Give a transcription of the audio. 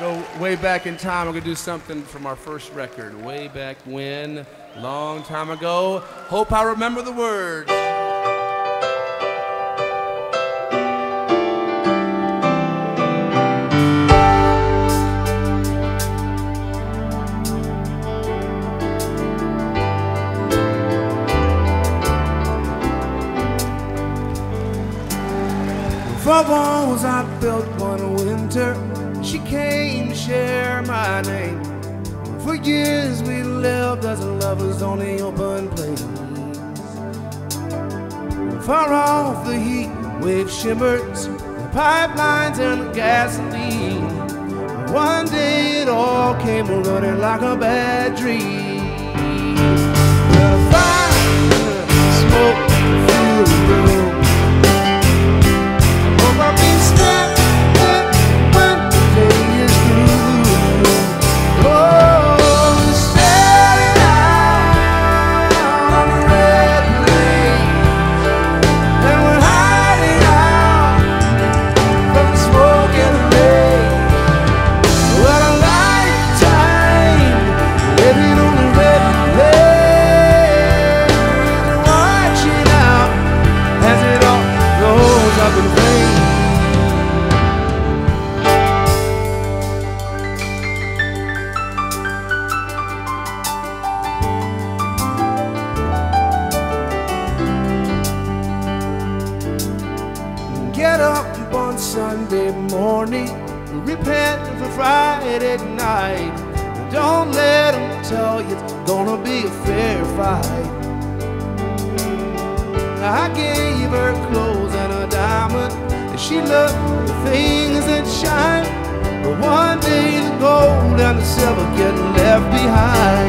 go way back in time. We're gonna do something from our first record, way back when, long time ago. Hope I remember the words. Walls I built one winter. She came to share my name. For years we lived as lovers on the open plains. Far off the heat wave shimmers, the pipelines and the gasoline. One day it all came running like a bad dream. The fire, smoke, Get up on Sunday morning, repent for Friday night. Don't let them tell you it's gonna be a fair fight. I gave her clothes and a diamond, and she loved the things that shine. But one day the gold and the silver get left behind.